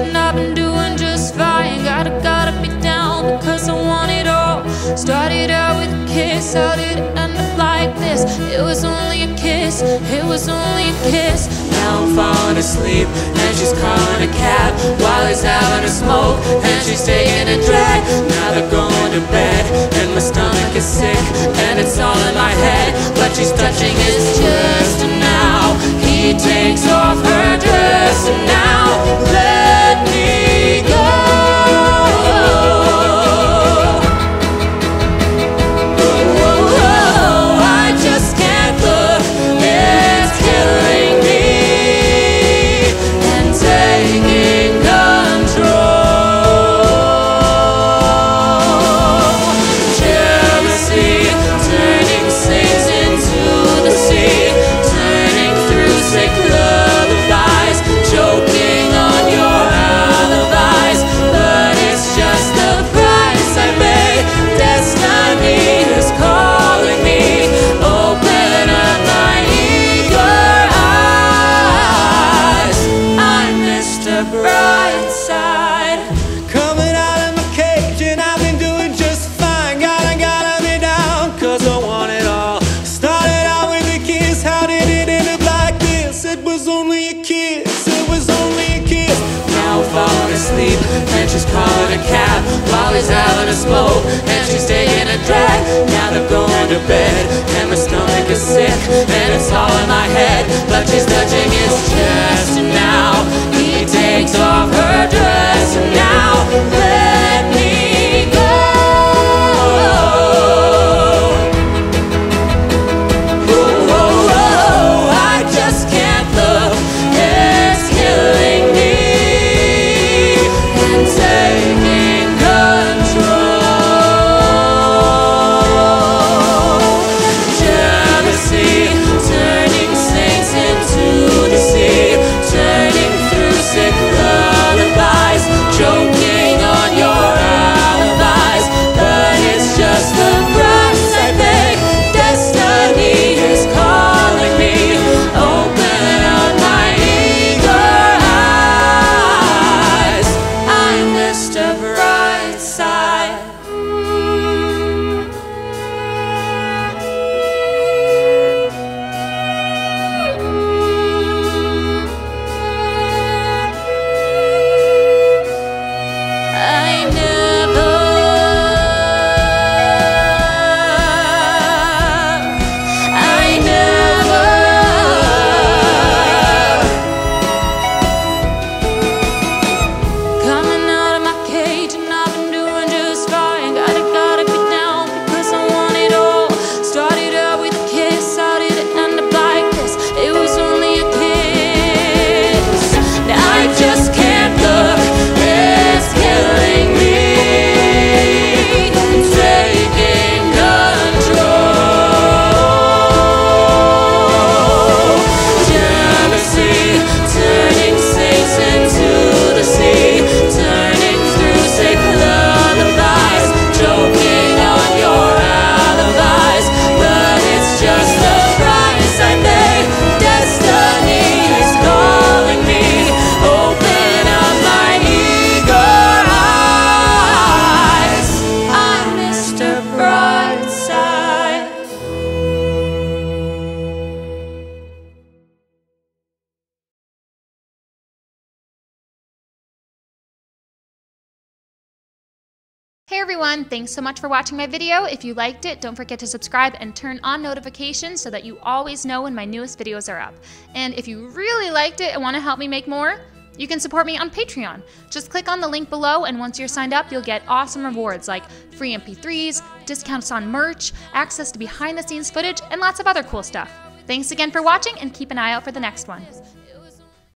and I've been doing just fine. Gotta, gotta be down because I want it all. Started out with a kiss, how did it end up like this? It was only a kiss, it was only a kiss. I'm falling asleep. And she's calling a cab while he's having a smoke. And she's taking a drag. Now they're going to bed. And my stomach is sick. And it's all in my head. But she's touching his chest and now. He takes off her dress and now sickness. And she's calling a cab while he's having a smoke and she's taking a drag. Now they're going to bed and my stomach is sick and it's all in my Hey everyone, thanks so much for watching my video. If you liked it, don't forget to subscribe and turn on notifications so that you always know when my newest videos are up. And if you really liked it and want to help me make more, you can support me on Patreon. Just click on the link below, and once you're signed up, you'll get awesome rewards like free MP3s, discounts on merch, access to behind the scenes footage, and lots of other cool stuff. Thanks again for watching, and keep an eye out for the next one.